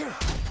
Ugh.